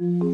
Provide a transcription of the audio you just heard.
Mm-hmm.